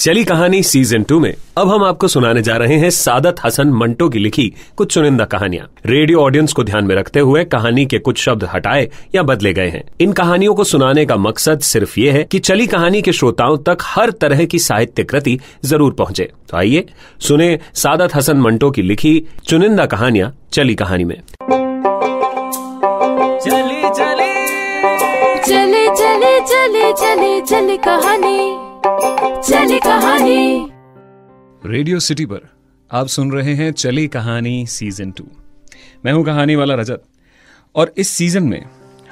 चली कहानी season two में। अब हम आपको सुनाने जा रहे हैं सादत हसन मंटो की लिखी कुछ चुनिंदा कहानियाँ। रेडियो ऑडियंस को ध्यान में रखते हुए कहानी के कुछ शब्द हटाए या बदले गए हैं। इन कहानियों को सुनाने का मकसद सिर्फ़ ये है कि चली कहानी के श्रोताओं तक हर तरह की साहित्य कृति ज़रूर पहुँचे। तो आइए, सुने सादत हसन मंटो की लिखी चुनिंदा कहानियाँ चली कहानी में। चली चली, चले चले चले चले कहानी। चले कहानी। रेडियो सिटी पर आप सुन रहे हैं चली कहानी सीज़न टू। मैं हूँ कहानी वाला रजत। और इस सीज़न में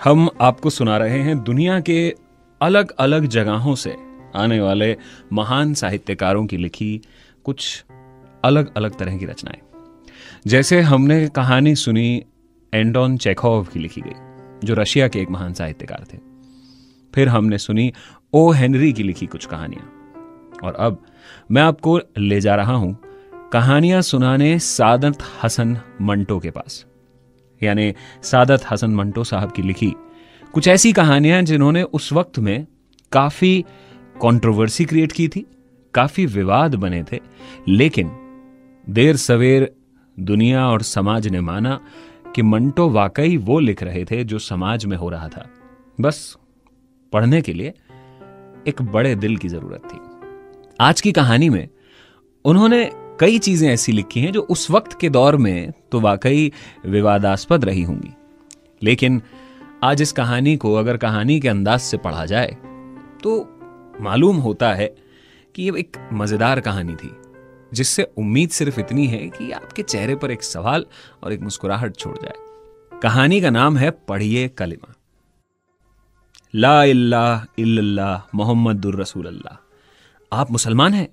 हम आपको सुना रहे हैं दुनिया के अलग अलग जगहों से आने वाले महान साहित्यकारों की लिखी कुछ अलग अलग तरह की रचनाएँ। जैसे हमने कहानी सुनी एंडोन चेखोव की लिखी गई, जो रशिया के एक महान साहित्यकार थे। फिर हमने सुनी ओ. हेनरी की लिखी कुछ कहानियाँ। और अब मैं आपको ले जा रहा हूँ कहानियाँ सुनाने सादत हसन मंटो के पास। यानी सादत हसन मंटो साहब की लिखी कुछ ऐसी कहानियाँ जिन्होंने उस वक्त में काफ़ी कंट्रोवर्सी क्रिएट की थी, काफ़ी विवाद बने थे, लेकिन देर सवेर दुनिया और समाज ने माना कि मंटो वाकई वो लिख रहे थे जो समाज में हो रहा था। बस पढ़ने के लिए एक बड़े दिल की ज़रूरत थी। आज की कहानी में उन्होंने कई चीज़ें ऐसी लिखी हैं जो उस वक्त के दौर में तो वाकई विवादास्पद रही होंगी। लेकिन आज इस कहानी को अगर कहानी के अंदाज से पढ़ा जाए तो मालूम होता है कि ये एक मज़ेदार कहानी थी, जिससे उम्मीद सिर्फ़ इतनी है कि आपके चेहरे पर एक सवाल और एक मुस्कुराहट छोड़ जाए। कहानी का नाम है पढ़िए कलिमा। ला इल्लल्लाह मोहम्मद रसूल अल्लाह आप मुसलमान हैं?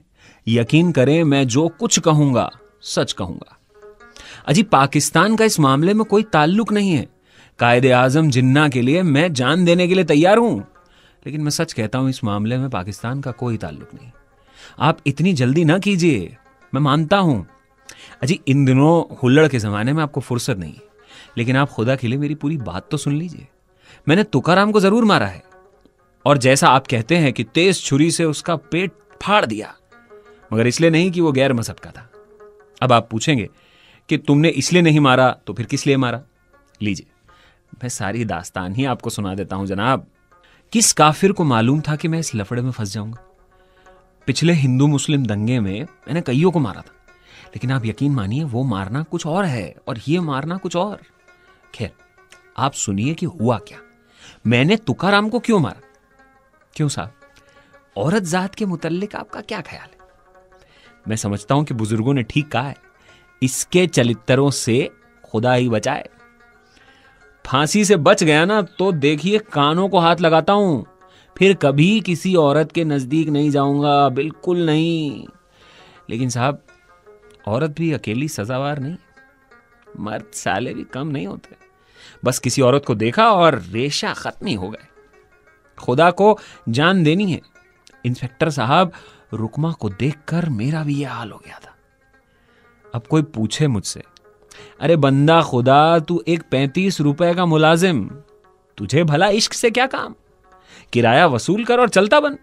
यकीन करें, मैं जो कुछ कहूँगा, सच कहूँगा। अजी, पाकिस्तान का इस मामले में कोई ताल्लुक नहीं है। कायदे आज़म जिन्ना के लिए मैं जान देने के लिए तैयार हूँ। लेकिन मैं सच कहता हूँ, इस मामले में पाकिस्तान का कोई ताल्लुक नहीं। आप इतनी जल्दी ना कीजिए। मैं मानता हूँ। अजी, इन दिनों हुल्लड़ के जमाने में आपको फुर्सत नहीं। लेकिन आप खुदा के लिए मेरी पूरी बात तो सुन लीजिए। मैंने तुकाराम को ज़रूर मारा है। और जैसा आप कहते हैं कि तेज छुरी से उसका पेट फाड़ दिया, मगर इसलिए नहीं कि वो गैर मज़हब का था। अब आप पूछेंगे कि तुमने इसलिए नहीं मारा तो फिर किस लिए मारा? लीजिए, मैं सारी दास्तान ही आपको सुना देता हूँ, जनाब। किस काफिर को मालूम था कि मैं इस लफड़े में फंस जाऊँगा? पिछले हिंदू मुस्लिम दंगे में मैंने कईयों को मारा था, लेकिन आप यकीन मानिए, वो मारना कुछ और है, और ये मारना कुछ और। खैर, आप सुनिए कि हुआ क्या। मैंने तुकाराम को क्यों मारा? क्यों साहब? औरत जात के मुतल्लिक आपका क्या ख्याल है? मैं समझता हूँ कि बुज़ुर्गों ने ठीक कहा है। इसके चलित्रों से खुदा ही बचाए। फांसी से बच गया ना तो देखिए कानों को हाथ लगाता हूँ। फिर कभी किसी औरत के नज़दीक नहीं जाऊँगा, बिल्कुल नहीं। लेकिन साहब, औरत भी अकेली सजावार नहीं। मर्द साले भी कम नहीं होते। बस किसी औरत को देखा और रेशा खत्म ही हो गए। खुदा को जान देनी है। इंस्पेक्टर साहब, रुकमा को देखकर मेरा भी यह हाल हो गया था। अब कोई पूछे मुझसे, अरे बंदा खुदा, तू एक पैंतीस रुपए का मुलाजिम, तुझे भला इश्क से क्या काम? किराया वसूल कर और चलता बन।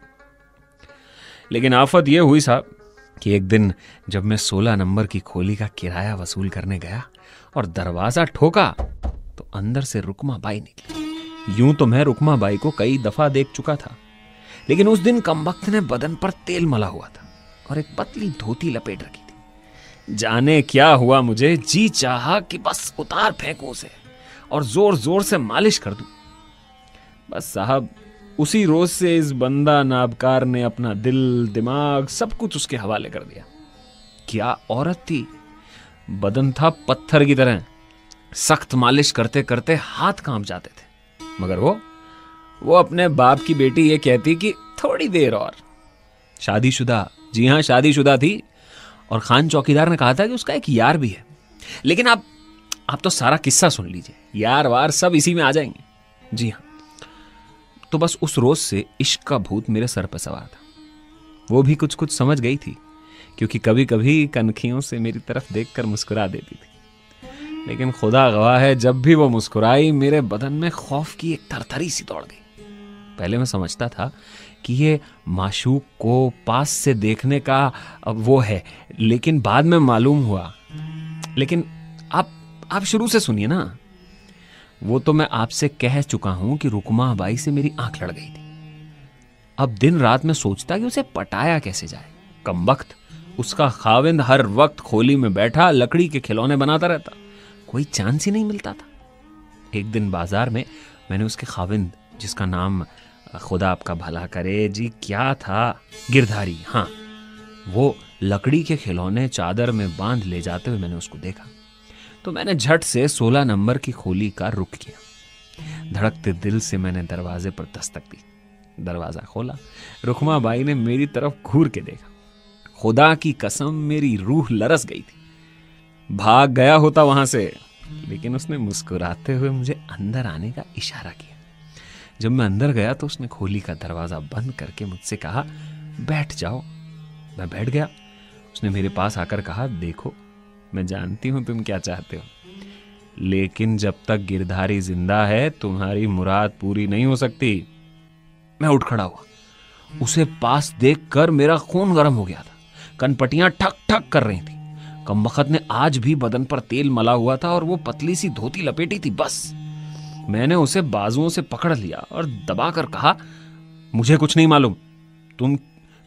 लेकिन आफत यह हुई साहब कि एक दिन जब मैं सोलह नंबर की खोली का किराया वसूल करने गया और दरवाज़ा ठोका तो अंदर से रुकमा बाई निकली। यूँ तो मैं रुकमा बाई को कई दफ़ा देख चुका था, लेकिन उस दिन कमबख्त ने बदन पर तेल मला हुआ था और एक पतली धोती लपेट रखी थी। जाने क्या हुआ मुझे, जी चाहा कि बस उतार फेंकू उसे और ज़ोर ज़ोर से मालिश कर दूँ। बस साहब, उसी रोज से इस बंदा नाबकार ने अपना दिल, दिमाग सब कुछ उसके हवाले कर दिया। क्या औरत थी? बदन था पत्थर की तरह। सख्त मालिश करते करते हाथ काँप जाते थे। मगर वो वो अपने बाप की बेटी ये कहती कि, थोड़ी देर और। शादीशुदा, जी हाँ शादीशुदा थी और खान चौकीदार ने कहा था कि उसका एक यार भी है। लेकिन आप आप तो सारा किस्सा सुन लीजिए। यार वार सब इसी में आ जाएँगे। जी हाँ। तो बस उस रोज से इश्क का भूत मेरे सर पर सवार था। वो भी कुछ कुछ समझ गई थी, क्योंकि कभी कभी कनखियों से मेरी तरफ़ देखकर मुस्कुरा देती थी। लेकिन खुदा गवाह है, जब भी वो मुस्कुराई, मेरे बदन में खौफ की एक थरथरी सी दौड़ गई। पहले मैं समझता था कि ये माशूक को पास से देखने का वो है, लेकिन बाद में मालूम हुआ। लेकिन आप आप शुरू से सुनिए ना। वो तो मैं आपसे कह चुका हूँ कि रुकमा बाई से मेरी आँख लड़ गई थी। अब दिन रात में सोचता कि उसे पटाया कैसे जाए। कम वक्त, उसका खाविंद हर वक्त खोली में बैठा, लकड़ी के खिलौने बनाता रहता। कोई चांस ही नहीं मिलता था। एक दिन बाज़ार में मैंने उसके खाविंद, जिसका नाम खुदा आपका भला करे जी, क्या था? गिरधारी हाँ। वो लकड़ी के खिलौने चादर में बाँध ले जाते हुए मैंने उसको देखा। तो मैंने झट से सोलह नंबर की खोली का रुख किया। धड़कते दिल से मैंने दरवाजे पर दस्तक दी। दरवाज़ा खोला। रुखमा बाई ने मेरी तरफ़ घूर के देखा। खुदा की कसम, मेरी रूह लरस गई थी। भाग गया होता वहाँ से। लेकिन उसने मुस्कुराते हुए मुझे अंदर आने का इशारा किया। जब मैं अंदर गया तो उसने खोली का दरवाज़ा बंद करके मुझसे कहा, बैठ जाओ। मैं बैठ गया। उसने मेरे पास आकर कहा, देखो, मैं जानती हूँ तुम क्या चाहते हो। लेकिन जब तक गिरधारी ज़िंदा है, तुम्हारी मुराद पूरी नहीं हो सकती। मैं उठ खड़ा हुआ। उसे पास देखकर मेरा खून गर्म हो गया था। कनपटियाँ ठक ठक कर रही थी। कम वक्त ने आज भी बदन पर तेल मला हुआ था और वो पतली सी धोती लपेटी थी, बस। मैंने उसे बाजुओं से पकड़ लिया और दबाकर कहा, मुझे कुछ नहीं मालूम। तुम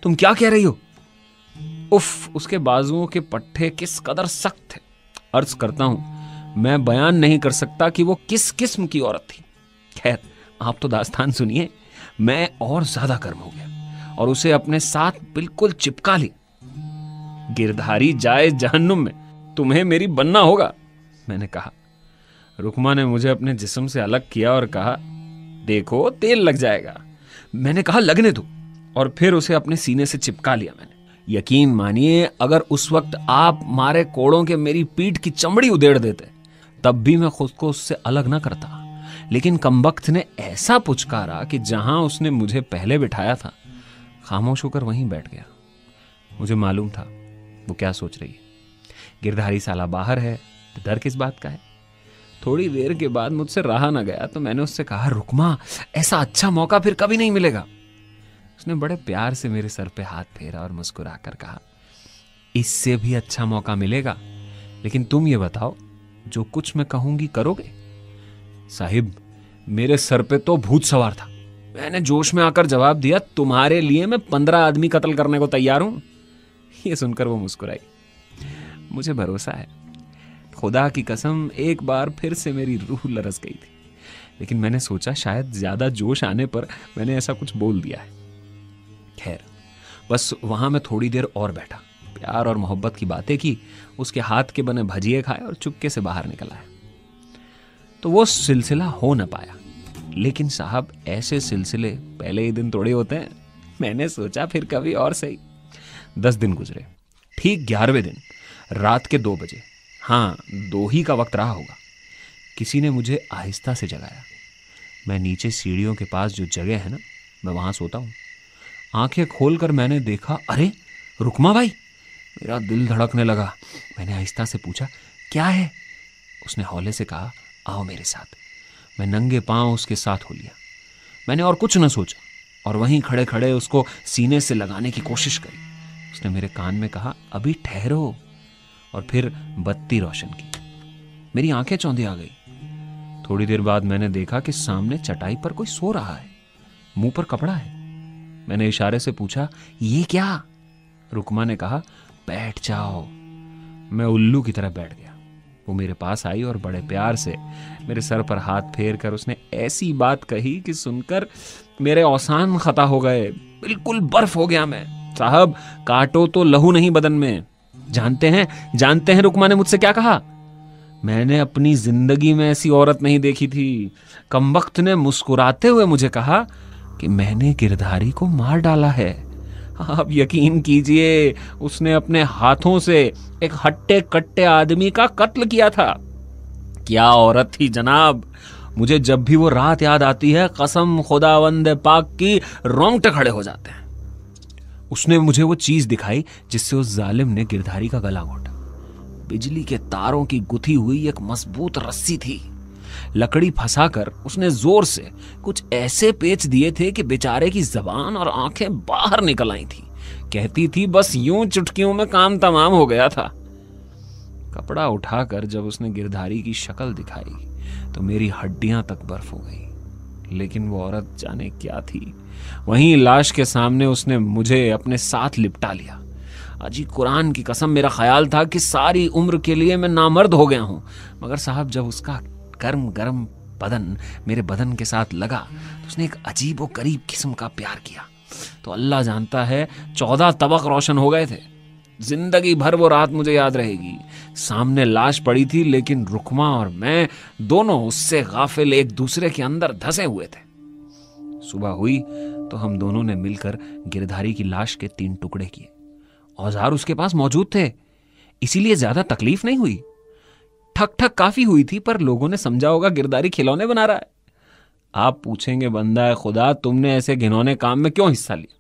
तुम क्या कह रही हो? उफ, उसके बाजुओं के पट्टे किस कदर सख्त थे। अर्ज़ करता हूँ, मैं बयान नहीं कर सकता कि वो किस किस्म की औरत थी। खैर, आप तो दास्तान सुनिए, मैं और ज़्यादा गर्म हो गया और उसे अपने साथ बिल्कुल चिपका ली गिरधारी जाए जहन्नुम में, तुम्हें मेरी बनना होगा, मैंने कहा। रुकमा ने मुझे अपने जिस्म से अलग किया और कहा, देखो, तेल लग जाएगा। मैंने कहा, लगने दो, और फिर उसे अपने सीने से चिपका लिया मैंने। यकीन मानिए, अगर उस वक्त आप मारे कोड़ों के मेरी पीठ की चमड़ी उधेड़ देते, तब भी मैं खुद को उससे अलग ना करता। लेकिन कमबख्त ने ऐसा पुचकारा कि जहाँ उसने मुझे पहले बिठाया था, खामोश होकर वहीं बैठ गया। मुझे मालूम था वो क्या सोच रही है? गिरधारी साला बाहर है तो डर किस बात का है? थोड़ी देर के बाद मुझसे रहा ना गया तो मैंने उससे कहा, रुकमा, ऐसा अच्छा मौका फिर कभी नहीं मिलेगा। उसने बड़े प्यार से मेरे सर पे हाथ फेरा और मुस्कुराकर कहा, इससे भी अच्छा मौका मिलेगा, लेकिन तुम ये बताओ, जो कुछ मैं कहूँगी करोगे? साहिब, मेरे सर पे तो भूत सवार था। मैंने जोश में आकर जवाब दिया, तुम्हारे लिए मैं पंद्रह आदमी कत्ल करने को तैयार हूँ। ये सुनकर वो मुस्कुराई। मुझे भरोसा है। खुदा की कसम, एक बार फिर से मेरी रूह लरस गई थी। लेकिन मैंने सोचा शायद ज़्यादा जोश आने पर मैंने ऐसा कुछ बोल दिया है। खैर, बस वहाँ मैं थोड़ी देर और बैठा। प्यार और मोहब्बत की बातें की, उसके हाथ के बने भजिए खाए और चुपके से बाहर निकल आया। तो वो सिलसिला हो ना पाया। लेकिन साहब, ऐसे सिलसिले पहले ही दिन थोड़े होते हैं। मैंने सोचा फिर कभी और सही। दस दिन गुजरे। ठीक ग्यारहवें दिन, रात के दो बजे। हाँ दो ही का वक्त रहा होगा। किसी ने मुझे आहिस्ता से जगाया। मैं नीचे सीढ़ियों के पास जो जगह है ना, मैं वहाँ सोता हूँ। आँखें खोलकर मैंने देखा, अरे, रुकमा भाई! मेरा दिल धड़कने लगा। मैंने आहिस्ता से पूछा, क्या है? उसने हौले से कहा, आओ मेरे साथ। मैं नंगे पाँव उसके साथ हो लिया। मैंने और कुछ न सोचा और वहीं खड़े खड़े उसको सीने से लगाने की कोशिश करी। उसने मेरे कान में कहा, अभी ठहरो। और फिर बत्ती रोशन की। मेरी आँखें चौंधी आ गई। थोड़ी देर बाद मैंने देखा कि सामने चटाई पर कोई सो रहा है। मुँह पर कपड़ा है। मैंने इशारे से पूछा, ये क्या? रुकमा ने कहा, बैठ जाओ। मैं उल्लू की तरह बैठ गया। वो मेरे पास आई और बड़े प्यार से मेरे सर पर हाथ फेर कर उसने ऐसी बात कही कि सुनकर मेरे औसान खता हो गए। बिल्कुल बर्फ़ हो गया मैं। साहब, काटो तो लहू नहीं बदन में। जानते हैं जानते हैं रुकमा ने मुझसे क्या कहा? मैंने अपनी ज़िंदगी में ऐसी औरत नहीं देखी थी। कम ने मुस्कुराते हुए मुझे कहा कि मैंने गिरधारी को मार डाला है। आप यकीन कीजिए, उसने अपने हाथों से एक हट्टे कट्टे आदमी का कत्ल किया था। क्या औरत थी जनाब? मुझे जब भी वो रात याद आती है, कसम खुदावंद पाक की रोंगटे खड़े हो जाते हैं। उसने मुझे वो चीज़ दिखाई जिससे उस जालिम ने गिरधारी का गला घोटा। बिजली के तारों की गुथी हुई एक मज़बूत रस्सी थी। लकड़ी फंसाकर उसने ज़ोर से कुछ ऐसे पेच दिए थे कि बेचारे की जबान और आँखें बाहर निकल आई थी। कहती थी, बस यूँ चुटकियों में काम तमाम हो गया था। कपड़ा उठाकर जब उसने गिरधारी की शक्ल दिखाई तो मेरी हड्डियाँ तक बर्फ़ हो गई। लेकिन वो औरत जाने क्या थी? वहीं लाश के सामने उसने मुझे अपने साथ लिपटा लिया। अजी कुरान की कसम, मेरा ख्याल था कि सारी उम्र के लिए मैं नामर्द हो गया हूँ। मगर साहब, जब उसका गर्म गर्म बदन मेरे बदन के साथ लगा तो उसने एक अजीब व करीब किस्म का प्यार किया। तो अल्लाह जानता है, चौदह तबक रोशन हो गए थे। ज़िंदगी भर वो रात मुझे याद रहेगी। सामने लाश पड़ी थी, लेकिन रुकमा और मैं दोनों उससे गाफिल एक दूसरे के अंदर धसे हुए थे। सुबह हुई तो हम दोनों ने मिलकर गिरधारी की लाश के तीन टुकड़े किए। औज़ार उसके पास मौजूद थे। इसीलिए ज़्यादा तकलीफ़ नहीं हुई। ठक ठक काफ़ी हुई थी, पर लोगों ने समझा होगा गिरदारी खिलौने बना रहा है। आप पूछेंगे, बंदा है खुदा, तुमने ऐसे घिनौने काम में क्यों हिस्सा लिया?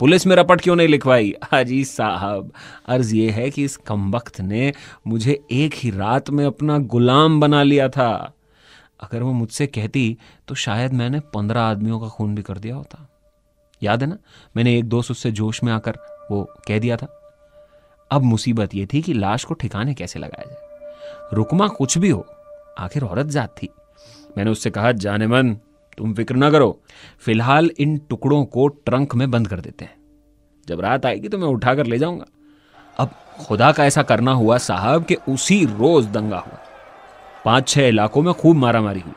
पुलिस में रपट क्यों नहीं लिखवाई? हाजी साहब, अर्ज़ ये है कि इस कमबख्त ने मुझे एक ही रात में अपना गुलाम बना लिया था। अगर वो मुझसे कहती तो शायद मैंने पंद्रह आदमियों का खून भी कर दिया होता। याद है ना, मैंने एक दोस्त उससे जोश में आकर वो कह दिया था। अब मुसीबत ये थी कि लाश को ठिकाने कैसे लगाया जाए? रुकमा कुछ भी हो, आखिर औरत जात थी। मैंने उससे कहा, जाने मन तुम फ़िक्र ना करो। फ़िलहाल इन टुकड़ों को ट्रंक में बंद कर देते हैं। जब रात आएगी तो मैं उठाकर ले जाऊँगा। अब खुदा का ऐसा करना हुआ, साहब, कि उसी रोज दंगा हुआ। पाँच छह इलाकों में खूब मारामारी हुई।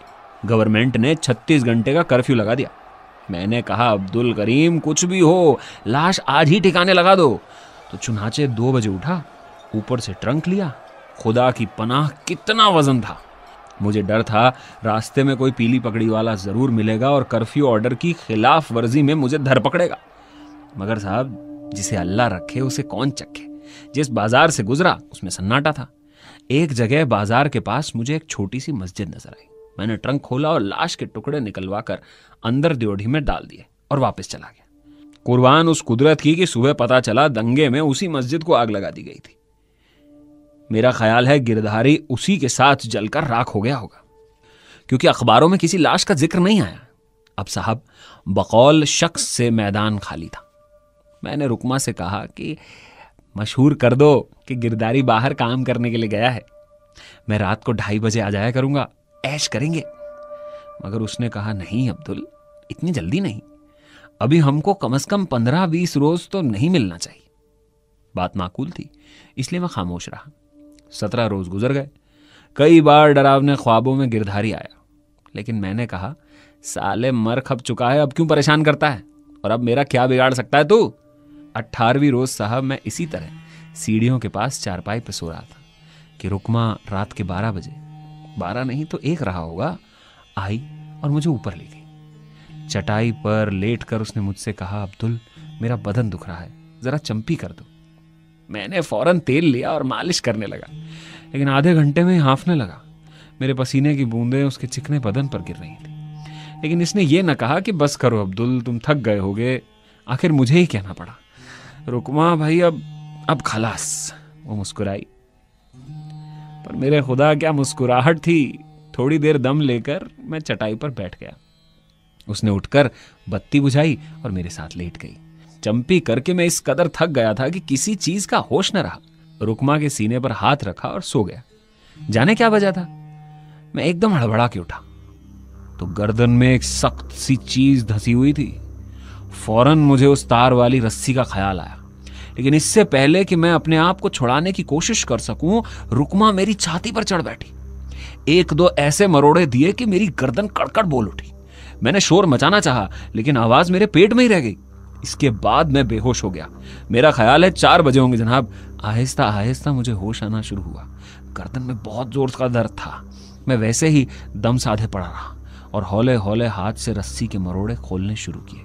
गवर्नमेंट ने 36 घंटे का कर्फ्यू लगा दिया। मैंने कहा, अब्दुल करीम, कुछ भी हो, लाश आज ही ठिकाने लगा दो। तो चुनाचे दो बजे उठा, ऊपर से ट्रंक लिया। खुदा की पनाह कितना वज़न था। मुझे डर था, रास्ते में कोई पीली पकड़ी वाला ज़रूर मिलेगा और कर्फ्यू ऑर्डर की खिलाफ वर्जी में मुझे धर पकड़ेगा। मगर साहब, जिसे अल्लाह रखे, उसे कौन चखे? जिस बाज़ार से गुजरा, उसमें सन्नाटा था। एक जगह बाज़ार के पास मुझे एक छोटी सी मस्जिद नज़र आई। मैंने ट्रंक खोला और लाश के टुकड़े निकलवा कर अंदर ड्योढ़ी में डाल दिए और वापस चला गया। कुर्बान उस कुदरत की कि सुबह पता चला, दंगे में उसी मस्जिद को आग लगा दी गई थी। मेरा ख्याल है गिरधारी उसी के साथ जलकर राख हो गया होगा। क्योंकि अखबारों में किसी लाश का ज़िक्र नहीं आया। अब साहब, बकौल शख्स से मैदान खाली था। मैंने रुकमा से कहा कि मशहूर कर दो कि गिरदारी बाहर काम करने के लिए गया है। मैं रात को ढाई बजे आ जाया करूँगा। ऐश करेंगे। मगर उसने कहा, नहीं अब्दुल, इतनी जल्दी नहीं। अभी हमको कम से कम पंद्रह बीस रोज तो नहीं मिलना चाहिए। बात माकूल थी, इसलिए मैं खामोश रहा। सत्रह रोज गुजर गए। कई बार डरावने ख्वाबों में गिरधारी आया। लेकिन मैंने कहा, साले मर खप चुका है, अब क्यों परेशान करता है? और अब मेरा क्या बिगाड़ सकता है तू? अट्ठारहवीं रोज साहब मैं इसी तरह सीढ़ियों के पास चारपाई पर सो रहा था कि रुकमा रात के बारह बजे। बारह नहीं तो एक रहा होगा। आई और मुझे ऊपर ले गई। चटाई पर लेट कर उसने मुझसे कहा, अब्दुल, मेरा बदन दुख रहा है, जरा चंपी कर दो। मैंने फ़ौरन तेल लिया और मालिश करने लगा। लेकिन आधे घंटे में हाफने लगा। मेरे पसीने की बूंदें उसके चिकने बदन पर गिर रही थी। लेकिन इसने ये ना कहा कि बस करो अब्दुल, तुम थक गए होगे। आखिर मुझे ही कहना पड़ा। रुकमा भाई, अब अब खलास, वो मुस्कुराई। पर मेरे खुदा, क्या मुस्कुराहट थी। थोड़ी देर दम लेकर मैं चटाई पर बैठ गया। उसने उठकर बत्ती बुझाई और मेरे साथ लेट गई। चंपी करके मैं इस कदर थक गया था कि किसी चीज़ का होश न रहा। रुकमा के सीने पर हाथ रखा और सो गया। जाने क्या वजह था? मैं एकदम हड़बड़ा के उठा। तो गर्दन में एक सख्त सी चीज़ धसी हुई थी। फ़ौरन मुझे उस तार वाली रस्सी का ख्याल आया। लेकिन इससे पहले कि मैं अपने आप को छुड़ाने की कोशिश कर सकूँ, रुकमा मेरी छाती पर चढ़ बैठी। एक दो ऐसे मरोड़े दिए कि मेरी गर्दन कड़कड़ बोल उठी। मैंने शोर मचाना चाहा, लेकिन आवाज़ मेरे पेट में ही रह गई। इसके बाद मैं बेहोश हो गया। मेरा ख्याल है चार बजे होंगे जनाब। आहिस्ता आहिस्ता मुझे होश आना शुरू हुआ। गर्दन में बहुत ज़ोर का दर्द था। मैं वैसे ही दम साधे पड़ा रहा और हौले हौले हाथ से रस्सी के मरोड़े खोलने शुरू किए।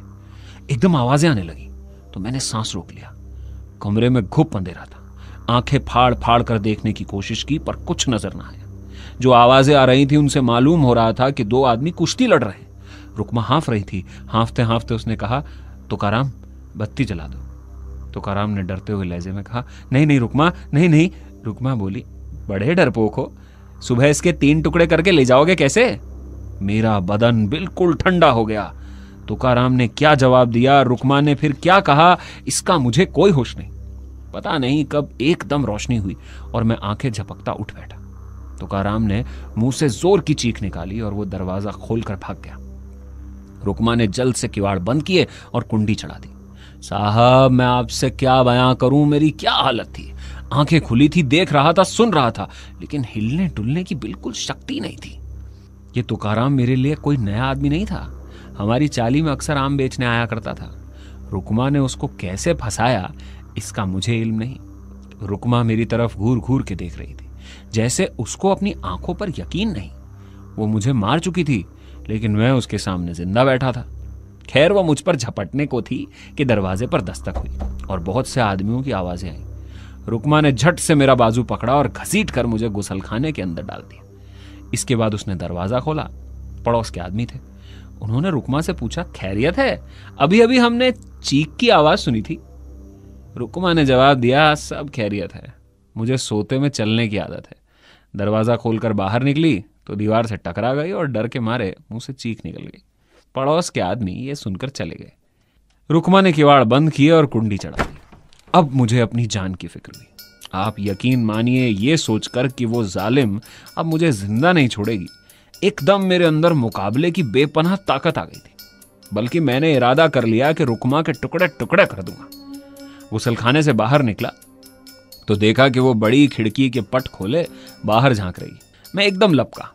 एकदम आवाज़ें आने लगी तो मैंने सांस रोक लिया। कमरे में घुप अंधेरा था। आँखें फाड़ फाड़ कर देखने की कोशिश की, पर कुछ नज़र ना आया। जो आवाज़ें आ रही थी, उनसे मालूम हो रहा था कि दो आदमी कुश्ती लड़ रहे हैं। रुकमा हाँफ रही थी। हाँफते हाँफते उसने कहा तुकाराम, बत्ती जला दो। तुकाराम ने डरते हुए लहजे में कहा, नहीं नहीं, रुकमा, नहीं नहीं। रुकमा बोली, बड़े डरपोक हो। सुबह इसके तीन टुकड़े करके ले जाओगे कैसे? मेरा बदन बिल्कुल ठंडा हो गया। तुकाराम ने क्या जवाब दिया? रुकमा ने फिर क्या कहा? इसका मुझे कोई होश नहीं। पता नहीं कब एकदम रोशनी हुई और मैं आँखें झपकता उठ बैठा। तुकाराम ने मुँह से ज़ोर की चीख निकाली और वो दरवाज़ा खोलकर भाग गया। रुकमा ने जल्द से किवाड़ बंद किए और कुंडी चढ़ा दी। साहब, मैं आपसे क्या बयां करूँ? मेरी क्या हालत थी? आँखें खुली थी, देख रहा था, सुन रहा था, लेकिन हिलने डुलने की बिल्कुल शक्ति नहीं थी। ये तुकाराम मेरे लिए कोई नया आदमी नहीं था। हमारी चाली में अक्सर आम बेचने आया करता था। रुकमा ने उसको कैसे फंसाया, इसका मुझे इल्म नहीं। रुकमा मेरी तरफ़ घूर घूर के देख रही थी, जैसे उसको अपनी आँखों पर यकीन नहीं। वो मुझे मार चुकी थी लेकिन मैं उसके सामने ज़िंदा बैठा था। खैर, वह मुझ पर झपटने को थी कि दरवाजे पर दस्तक हुई और बहुत से आदमियों की आवाज़ें आई। रुकमा ने झट से मेरा बाजू पकड़ा और घसीट कर मुझे गुसलखाने के अंदर डाल दिया। इसके बाद उसने दरवाज़ा खोला। पड़ोस के आदमी थे। उन्होंने रुकमा से पूछा, खैरियत है? अभी अभी हमने चीख की आवाज़ सुनी थी? रुकमा ने जवाब दिया, सब खैरियत है। मुझे सोते में चलने की आदत है। दरवाज़ा खोलकर बाहर निकली तो दीवार से टकरा गई और डर के मारे मुँह से चीख निकल गई। पड़ोस के आदमी ये सुनकर चले गए। रुकमा ने किवाड़ बंद किए और कुंडी चढ़ा दी। अब मुझे अपनी जान की फ़िक्र हुई। आप यकीन मानिए, ये सोचकर कि वो जालिम अब मुझे ज़िंदा नहीं छोड़ेगी। एकदम मेरे अंदर मुकाबले की बेपनाह ताकत आ गई थी। बल्कि मैंने इरादा कर लिया कि रुकमा के टुकड़े टुकड़े कर दूँगा। गुसलखाने से बाहर निकला। तो देखा कि वो बड़ी खिड़की के पट खोले बाहर झाँक रही। मैं एकदम लपका।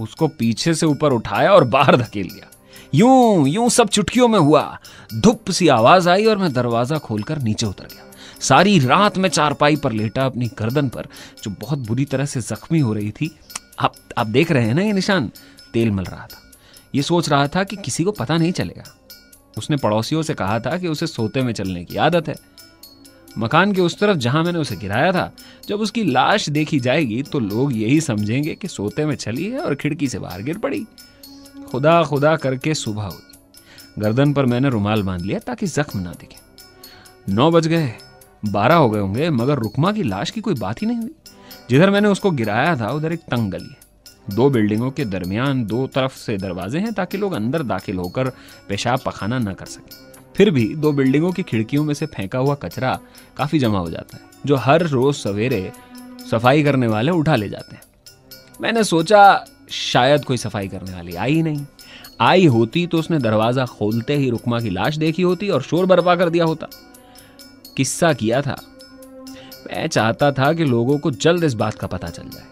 उसको पीछे से ऊपर उठाया और बाहर धकेल दिया। यूँ यूँ सब चुटकियों में हुआ। धुप सी आवाज़ आई और मैं दरवाज़ा खोलकर नीचे उतर गया। सारी रात में चारपाई पर लेटा अपनी गर्दन पर, जो बहुत बुरी तरह से जख्मी हो रही थी। आप आप देख रहे हैं ना ये निशान? तेल मल रहा था। ये सोच रहा था कि किसी को पता नहीं चलेगा। उसने पड़ोसियों से कहा था कि उसे सोते में चलने की आदत है। मकान के उस तरफ़ जहाँ मैंने उसे गिराया था, जब उसकी लाश देखी जाएगी तो लोग यही समझेंगे कि सोते में चली है और खिड़की से बाहर गिर पड़ी। खुदा खुदा करके सुबह हुई। गर्दन पर मैंने रुमाल बाँध लिया ताकि जख्म ना दिखे। नौ बज गए, बारह हो गए होंगे, मगर रुकमा की लाश की कोई बात ही नहीं हुई। जिधर मैंने उसको गिराया था, उधर एक तंग गली है। दो बिल्डिंगों के दरमियान दो तरफ़ से दरवाजे हैं ताकि लोग अंदर दाखिल होकर पेशाब पखाना न कर सकें। फिर भी दो बिल्डिंगों की खिड़कियों में से फेंका हुआ कचरा काफ़ी जमा हो जाता है, जो हर रोज सवेरे सफ़ाई करने वाले उठा ले जाते हैं। मैंने सोचा, शायद कोई सफ़ाई करने वाली आई नहीं। आई होती तो उसने दरवाज़ा खोलते ही रुकमा की लाश देखी होती और शोर बर्पा कर दिया होता। किस्सा किया था। मैं चाहता था कि लोगों को जल्द इस बात का पता चल जाए।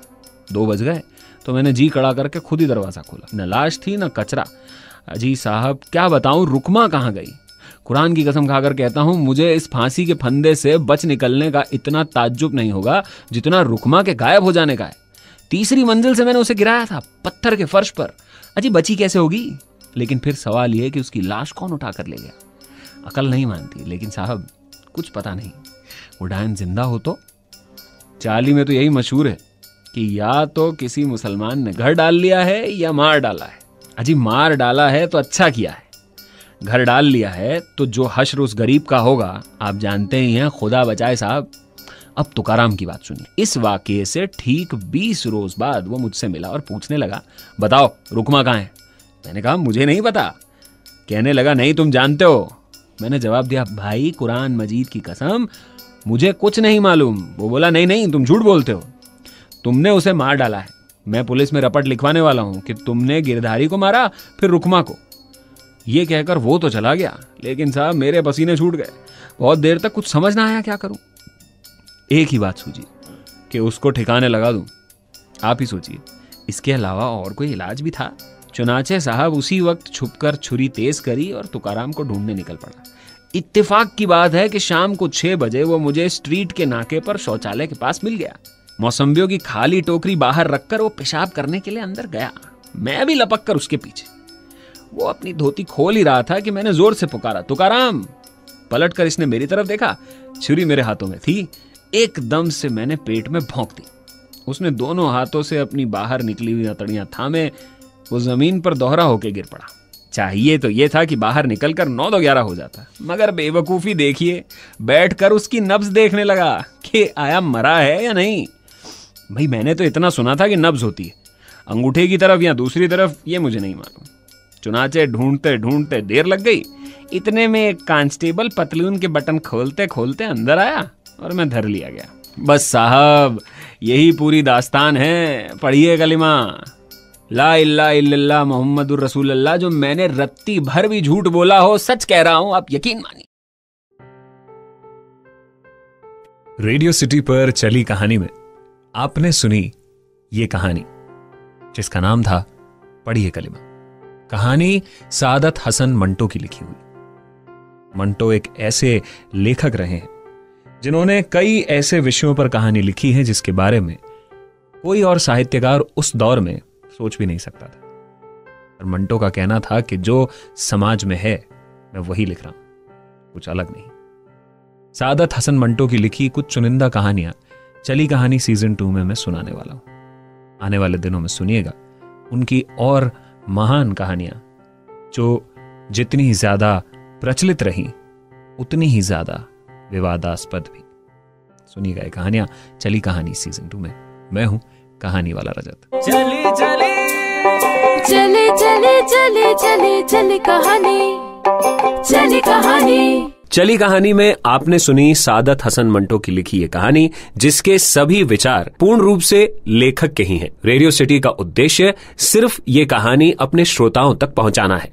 दो बज गए तो मैंने जी कड़ा करके खुद ही दरवाज़ा खोला। न लाश थी, न कचरा। अजी साहब, क्या बताऊँ, रुकमा कहाँ गई? कुरान की कसम खाकर कहता हूँ, मुझे इस फांसी के फंदे से बच निकलने का इतना ताज्जुब नहीं होगा जितना रुकमा के गायब हो जाने का है। तीसरी मंजिल से मैंने उसे गिराया था, पत्थर के फर्श पर। अजी, बची कैसे होगी? लेकिन फिर सवाल यह कि उसकी लाश कौन उठा कर ले गया? अकल नहीं मानती, लेकिन साहब, कुछ पता नहीं। वो डायन ज़िंदा हो तो? चाली में तो यही मशहूर है कि या तो किसी मुसलमान ने घर डाल लिया है या मार डाला है। अजी, मार डाला है तो अच्छा किया है। घर डाल लिया है तो जो हश्र उस गरीब का होगा, आप जानते ही हैं, खुदा बचाए साहब। अब तुकाराम की बात सुनिए। इस वाक्य से ठीक बीस रोज बाद वो मुझसे मिला और पूछने लगा, बताओ, रुकमा कहाँ है? मैंने कहा, मुझे नहीं पता। कहने लगा, नहीं, तुम जानते हो। मैंने जवाब दिया, भाई, कुरान मजीद की कसम, मुझे कुछ नहीं मालूम। वो बोला, नहीं नहीं, तुम झूठ बोलते हो। तुमने उसे मार डाला है। मैं पुलिस में रपट लिखवाने वाला हूँ कि तुमने गिरधारी को मारा, फिर रुकमा को। ये कहकर वो तो चला गया, लेकिन साहब मेरे पसीने छूट गए। बहुत देर तक कुछ समझ ना आया क्या करूँ। एक ही बात सूझी कि उसको ठिकाने लगा दूँ। आप ही सोचिए, इसके अलावा और कोई इलाज भी था। चुनाचे साहब उसी वक्त छुपकर छुरी तेज करी और तुकाराम को ढूँढने निकल पड़ा। इत्तेफाक की बात है कि शाम को छह बजे वो मुझे स्ट्रीट के नाके पर शौचालय के पास मिल गया। मौसम्बियों की खाली टोकरी बाहर रखकर वो पेशाब करने के लिए अंदर गया। मैं भी लपक कर उसके पीछे। वो अपनी धोती खोल ही रहा था कि मैंने ज़ोर से पुकारा, तुकाराम। पलट कर इसने मेरी तरफ़ देखा, छुरी मेरे हाथों में थी, एकदम से मैंने पेट में भोंक दी। उसने दोनों हाथों से अपनी बाहर निकली हुई हथड़ियाँ थामे, वो ज़मीन पर दोहरा होकर गिर पड़ा। चाहिए तो ये था कि बाहर निकलकर नौ दो ग्यारह हो जाता। मगर बेवकूफ़ी देखिए, बैठकर उसकी नब्ज देखने लगा कि आया मरा है या नहीं। भाई, मैंने तो इतना सुना था कि नब्ज होती है। अंगूठे की तरफ़ या दूसरी तरफ़, ये मुझे नहीं मालूम। चुनाचे ढूंढते ढूंढते देर लग गई। इतने में एक कांस्टेबल पतलून के बटन खोलते खोलते अंदर आया और मैं धर लिया गया। बस साहब, यही पूरी दास्तान है। पढ़िए कलिमा। ला इल्ला इल्लल्लाह मोहम्मद रसूल अल्लाह जो मैंने रत्ती भर भी झूठ बोला हो, सच कह रहा हूँ, आप यकीन मानिए। रेडियो सिटी पर चली कहानी में आपने सुनी ये कहानी, जिसका नाम था पढ़िए कलिमा। कहानी सादत हसन मंटो की लिखी हुई। मंटो एक ऐसे लेखक रहे हैं, जिन्होंने कई ऐसे विषयों पर कहानी लिखी है जिसके बारे में कोई और साहित्यकार उस दौर में सोच भी नहीं सकता था। और मंटो का कहना था कि जो समाज में है, मैं वही लिख रहा हूँ, कुछ अलग नहीं। सादत हसन मंटो की लिखी कुछ चुनिंदा कहानियाँ चली कहानी सीज़न टू में मैं सुनाने वाला हूँ। आने वाले दिनों में सुनिएगा उनकी और महान कहानियाँ जो जितनी ज़्यादा प्रचलित रही उतनी ही ज़्यादा विवादास्पद भी। सुनिएगा ये कहानियाँ चली कहानी सीज़न टू में। मैं हूँ कहानी वाला रजत। चली चली चली। चली चली चली चली कहानी। चली कहानी। चली कहानी में आपने सुनी सादत हसन मंटो की लिखी ये कहानी, जिसके सभी विचार पूर्ण रूप से लेखक के ही हैं। रेडियो सिटी का उद्देश्य सिर्फ़ ये कहानी अपने श्रोताओं तक पहुंचाना है